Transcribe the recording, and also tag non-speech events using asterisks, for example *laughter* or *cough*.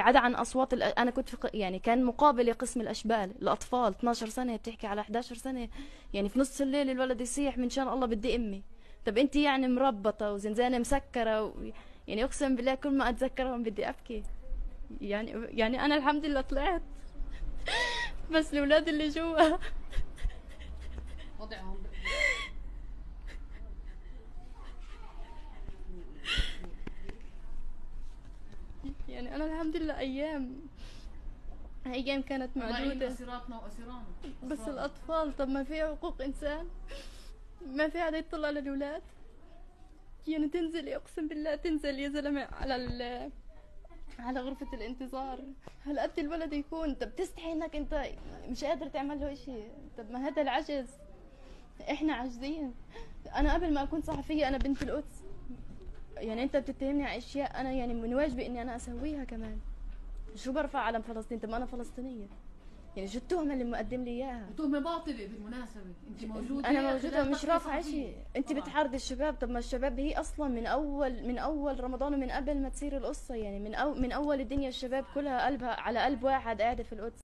عدا عن أصوات. أنا كنت في يعني كان مقابل قسم الأشبال الأطفال 12 سنة بتحكي على 11 سنة يعني في نص الليل الولد يصيح من شان الله بدي أمي. طب أنت يعني مربطة وزنزانة مسكرة و... يعني أقسم بالله كل ما اتذكرهم بدي أبكي. يعني يعني أنا الحمد لله طلعت. *laughs* بس الأولاد اللي جوا. وضعهم يعني أنا الحمد لله أيام أيام كانت يعين معدودة. أسيراتنا واسيرانا بس الأطفال طب ما في حقوق إنسان؟ ما في حدا يطلع للأولاد يعني تنزلي أقسم بالله تنزل يا زلمة على ال على غرفة الانتظار. هل قد الولد يكون؟ طب تستحي إنك أنت مش قادر تعمل له إشي. طب ما هذا العجز. إحنا عاجزين. أنا قبل ما أكون صحفية أنا بنت القدس. يعني انت بتتهمني على اشياء أنا يعني من واجبي اني أنا اسويها كمان. شو برفع علم فلسطين طب ما أنا فلسطينية. يعني شو التهمة اللي مقدم لي إياها؟ وتهمه باطلة بالمناسبة. انت موجودة أنا موجودة تغطية رافعة. شيء. انت. بتحاربي الشباب. طب ما الشباب هي أصلا من اول من أول رمضان ومن قبل ما تصير القصة. يعني من أو من أول الدنيا الشباب كلها قلبها على قلب واحد قاعدة في القدس.